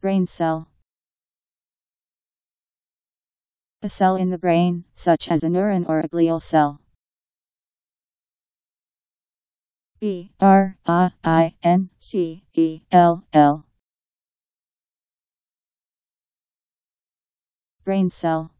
Brain cell. A cell in the brain, such as a neuron or a glial cell. B R A I N C E L L Brain cell